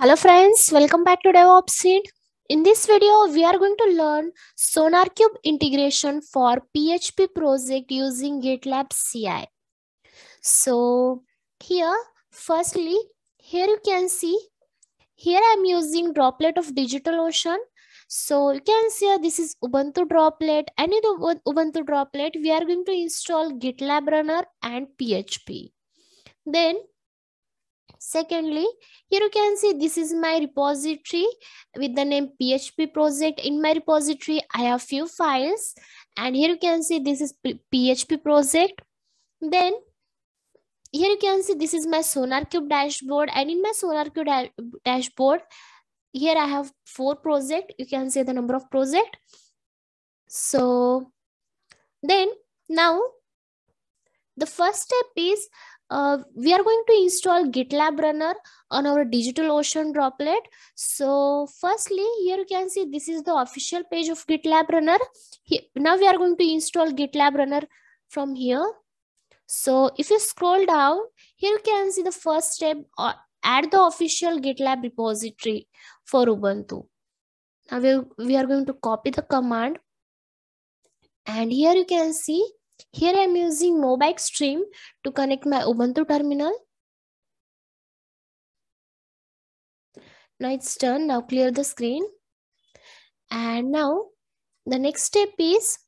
Hello friends, welcome back to DevOps Seed. In this video, we are going to learn SonarQube integration for PHP project using GitLab CI. So here, firstly, here you can see, here I'm using droplet of DigitalOcean. So you can see this is Ubuntu droplet and in Ubuntu droplet, we are going to install GitLab runner and PHP. Then secondly here you can see this is my repository with the name php project. In my repository i have few files. And here you can see this is php project. Then here you can see this is my SonarQube dashboard. And in my SonarQube da dashboard here i have four project. You can see the number of project. So then now the first step is uh, we are going to install GitLab Runner on our DigitalOcean droplet. So firstly, here you can see this is the official page of GitLab Runner. Now we are going to install GitLab Runner from here. So if you scroll down, here you can see the first step, uh, add the official GitLab repository for Ubuntu. Now we, we are going to copy the command. And here you can see here I'm using MobaXterm to connect my Ubuntu terminal. Now it's done. Now clear the screen. And now the next step is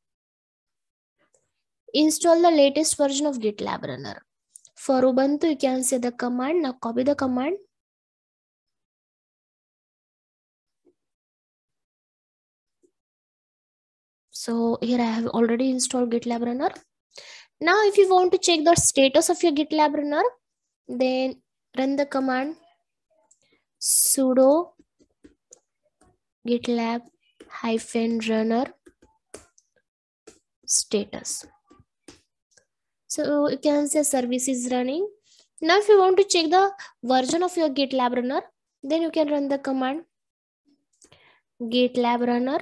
install the latest version of GitLab Runner. For Ubuntu, you can say the command. Now copy the command. So here I have already installed GitLab Runner. Now, if you want to check the status of your GitLab runner, then run the command sudo GitLab hyphen runner status. So you can say service is running. Now, if you want to check the version of your GitLab runner, then you can run the command GitLab runner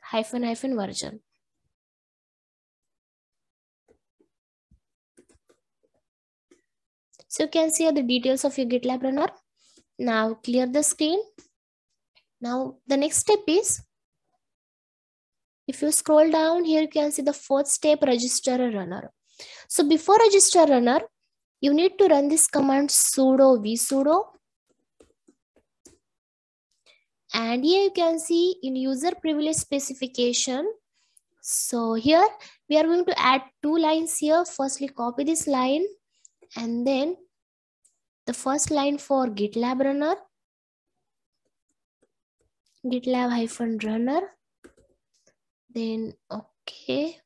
hyphen hyphen version. So you can see the details of your GitLab runner. Now clear the screen. Now the next step is, if you scroll down here, you can see the fourth step, register a runner. So before register runner, you need to run this command sudo visudo. And here you can see in user privilege specification. So here we are going to add two lines here. Firstly, copy this line and then the first line for GitLab runner, GitLab hyphen runner, then okay.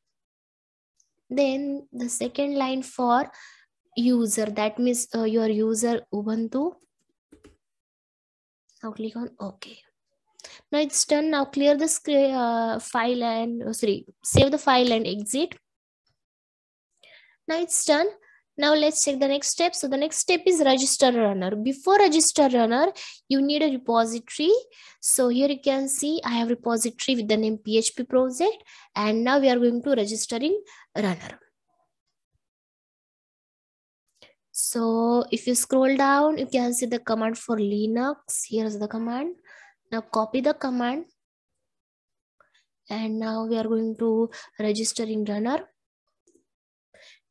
Then the second line for user, that means uh, your user Ubuntu. Now click on OK. Now it's done. Now clear the uh, file and oh, sorry, save the file and exit. Now it's done. Now let's check the next step. So the next step is register runner. Before register runner, you need a repository. So here you can see I have repository with the name PHP project. And now we are going to register in runner. So if you scroll down, you can see the command for Linux. Here's the command. Now copy the command. And now we are going to register in runner.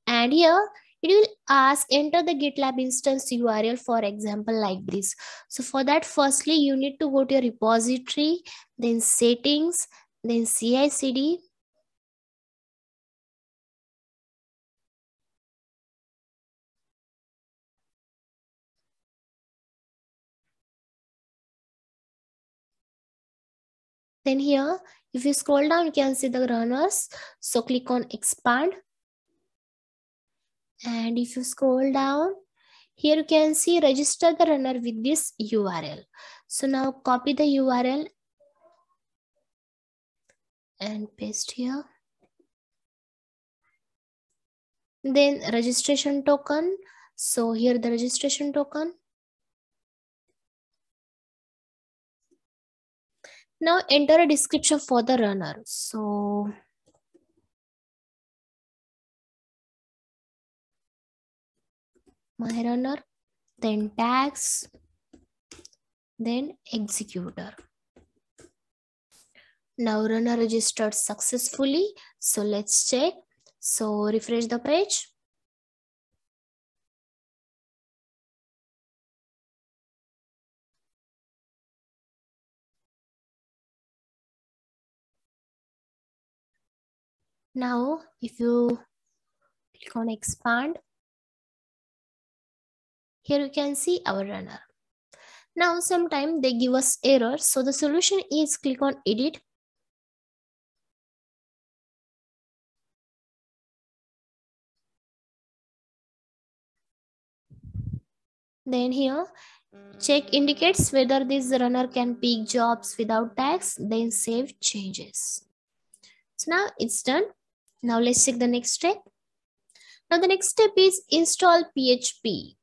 And here it will ask enter the GitLab instance URL, for example, like this. So for that, firstly, you need to go to your repository, then settings, then CI CD. Then here, if you scroll down, you can see the runners. So click on expand and if you scroll down, here you can see register the runner with this URL. So now copy the URL and paste here. Then registration token. So here the registration token. Now enter a description for the runner. So my runner then tags then executor. Now runner registered successfully. So let's check. So refresh the page. Now, if you click on expand, here you can see our runner. Now, sometimes they give us error. So the solution is click on edit. Then here, check indicates whether this runner can pick jobs without tags, then save changes. So now it's done. Now let's check the next step. Now the next step is install PHP.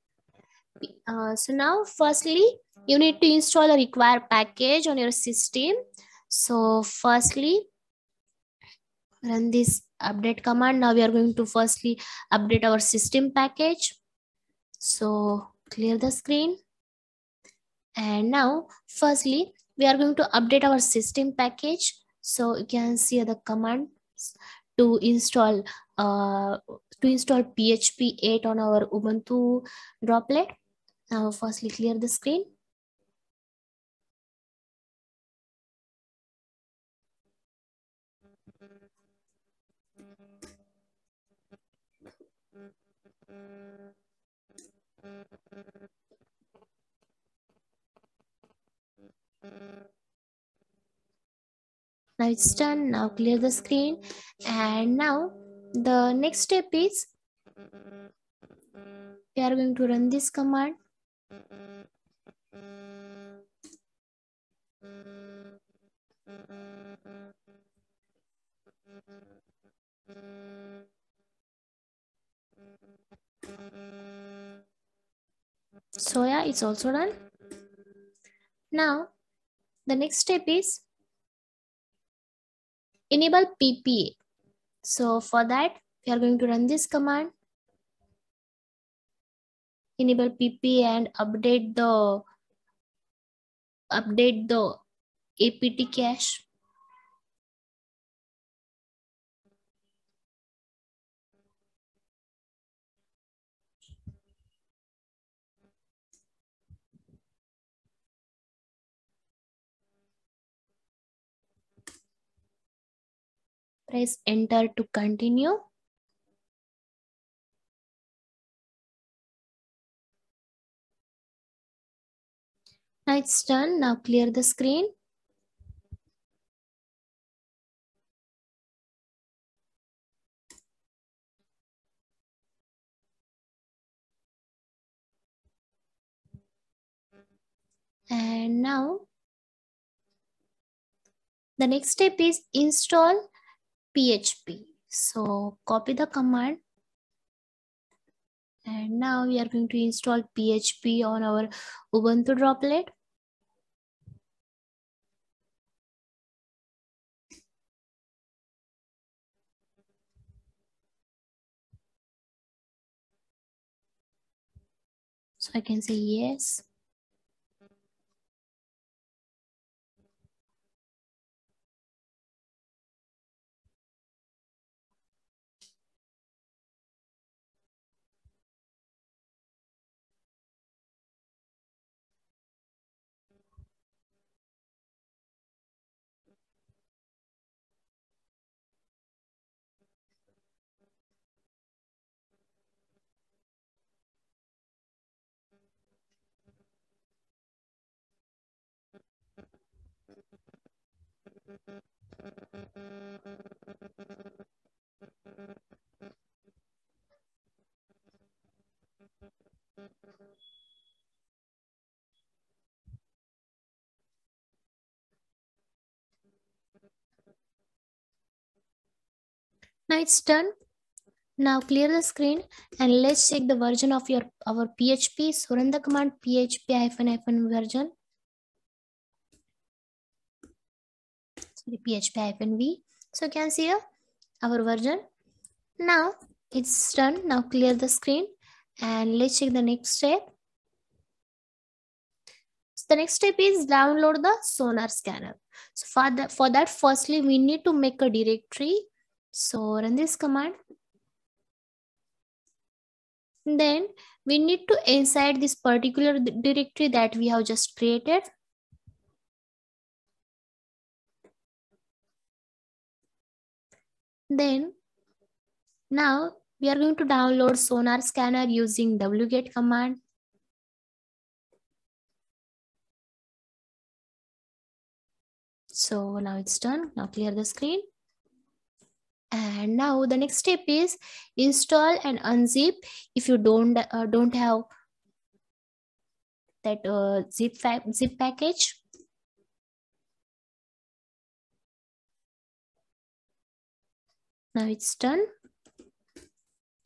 Uh, so now firstly, you need to install a required package on your system. So firstly, run this update command. Now we are going to firstly update our system package. So clear the screen. And now firstly, we are going to update our system package. So you can see the command to install uh, to install PHP 8 on our Ubuntu droplet. Now firstly clear the screen. Now it's done. Now clear the screen. And now the next step is we are going to run this command. So yeah, it's also done. Now, the next step is enable PPA. So for that, we are going to run this command. Enable PP and update the update the apt cache. Press enter to continue. Now it's done. Now clear the screen. And now the next step is install PHP. So copy the command. And now we are going to install PHP on our Ubuntu droplet. So I can say yes. Now it's done. Now clear the screen and let's check the version of your our PHP. So run the command php hyphen hyphen version. Sorry, php hyphen v. So you can see here our version. Now it's done. Now clear the screen and let's check the next step. So the next step is download the sonar scanner. So for that, for that, firstly, we need to make a directory. So run this command. Then we need to inside this particular directory that we have just created. Then now we are going to download sonar scanner using wget command. So now it's done. Now clear the screen. And now the next step is install and unzip if you don't uh, don't have that uh, zip zip package. Now it's done.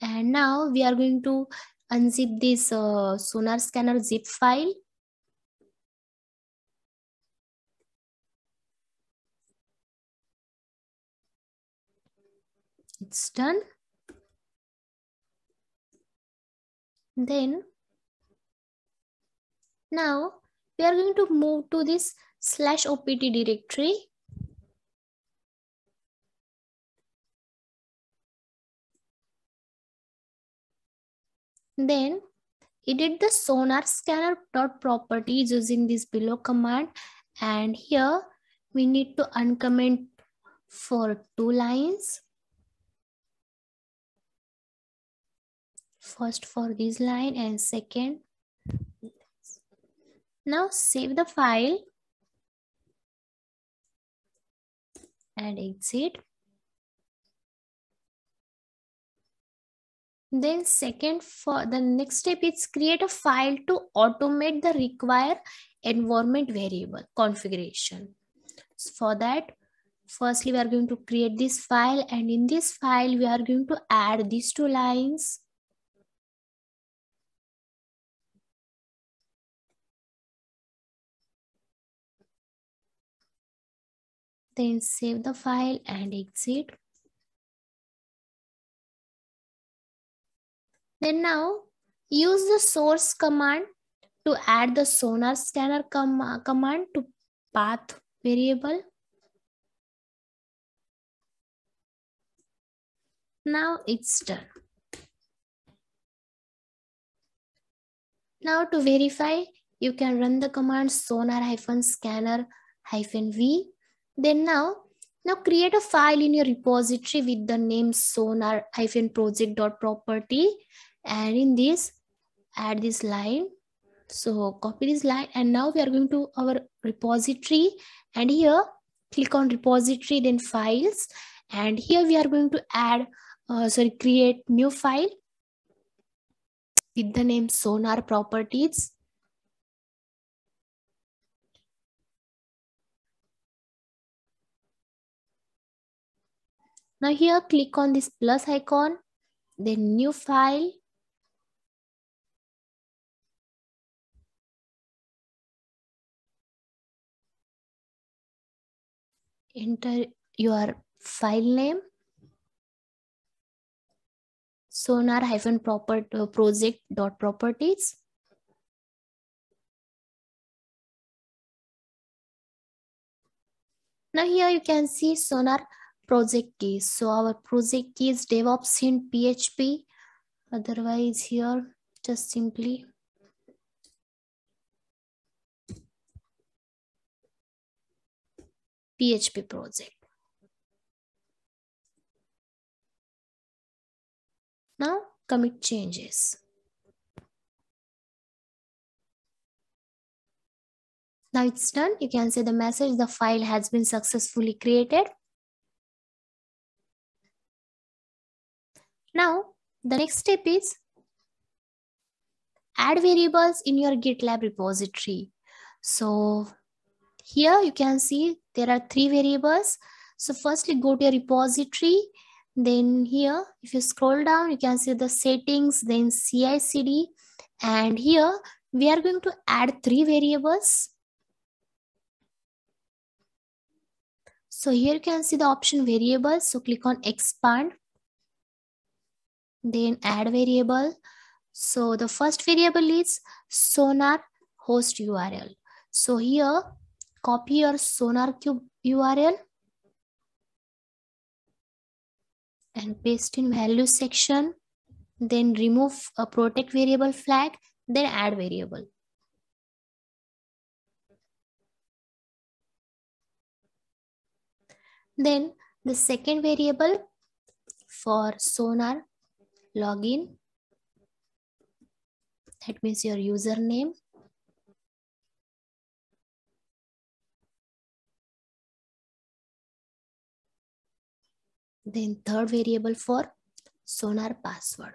And now we are going to unzip this uh, sonar scanner zip file. It's done. Then now we are going to move to this slash opt directory. Then edit the sonar scanner dot properties using this below command. And here we need to uncomment for two lines. First for this line and second. Now save the file and exit. Then second for the next step is create a file to automate the required environment variable configuration. So for that firstly we are going to create this file and in this file we are going to add these two lines then save the file and exit. Then now use the source command to add the sonar scanner com command to path variable. Now it's done. Now to verify, you can run the command sonar-scanner-v then now, now create a file in your repository with the name sonar-project.property and in this add this line. So copy this line. And now we are going to our repository. And here click on repository then files. And here we are going to add uh, sorry create new file with the name sonar properties Now here click on this plus icon, then new file. Enter your file name. sonar hyphen uh, project dot properties. Now here you can see sonar project keys. So our project key is DevOps in PHP. Otherwise here, just simply PHP project. Now commit changes. Now it's done. You can see the message, the file has been successfully created. Now, the next step is add variables in your GitLab repository. So here you can see there are three variables. So firstly, go to your repository. Then here, if you scroll down, you can see the settings, then CI CD. And here we are going to add three variables. So here you can see the option variables. So click on expand then add variable. So the first variable is sonar host URL. So here, copy your SonarQube URL and paste in value section. Then remove a protect variable flag, then add variable. Then the second variable for sonar login, that means your username. Then third variable for sonar password.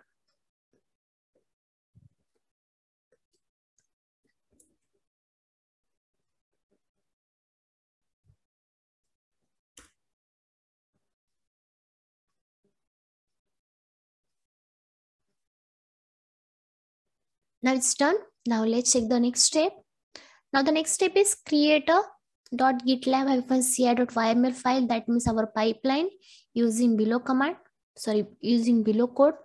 Now it's done. Now let's check the next step. Now the next step is create a .gitlab-ci.yml file that means our pipeline using below command, sorry, using below code.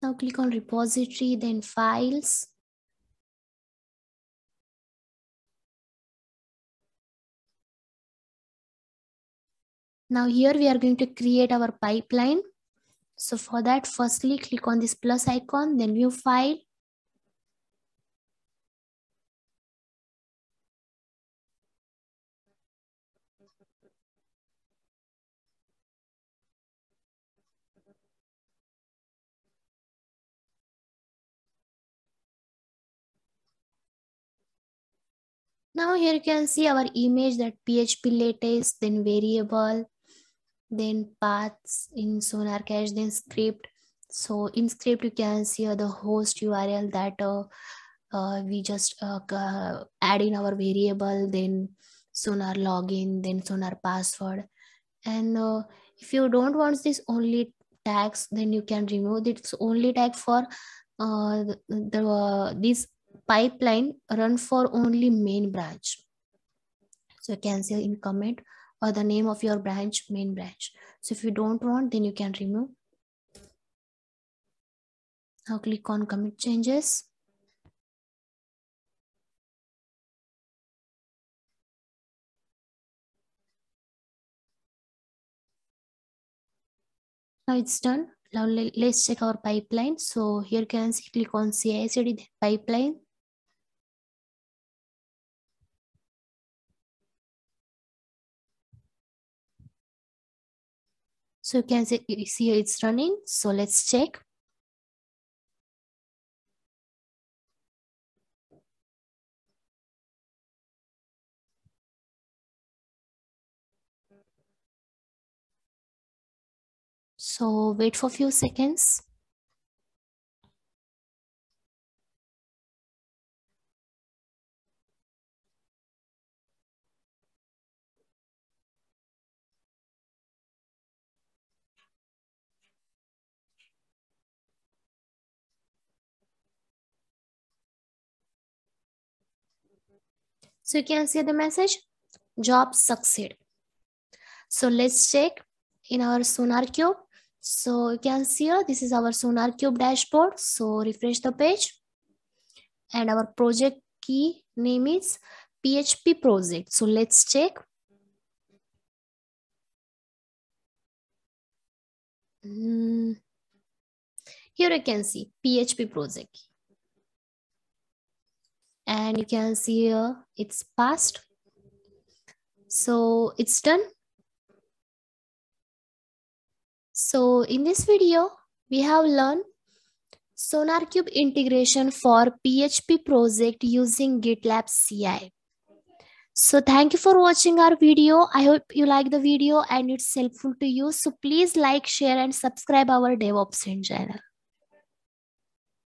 Now click on repository, then files, Now here we are going to create our pipeline. So for that, firstly, click on this plus icon, then view file. Now here you can see our image that PHP latest, then variable, then paths in sonar cache then script. So in script you can see the host url that uh, uh, we just uh, add in our variable then sonar login then sonar password. And uh, if you don't want this only tags then you can remove this only tag for uh, the, the uh, this pipeline run for only main branch. So you can see in comment or the name of your branch, main branch. So if you don't want, then you can remove. Now click on commit changes. Now it's done. Now let's check our pipeline. So here you can see, click on CI/CD pipeline. So you can see, you see it's running. So let's check. So wait for a few seconds. So you can see the message, job succeed. So let's check in our SonarQube. So you can see here, this is our SonarQube dashboard. So refresh the page and our project key name is PHP project. So let's check. Mm. Here you can see PHP project and you can see here it's passed so it's done so in this video we have learned SonarQube integration for PHP project using GitLab CI. So thank you for watching our video. I hope you like the video and it's helpful to you. So please like, share and subscribe our DevOps channel.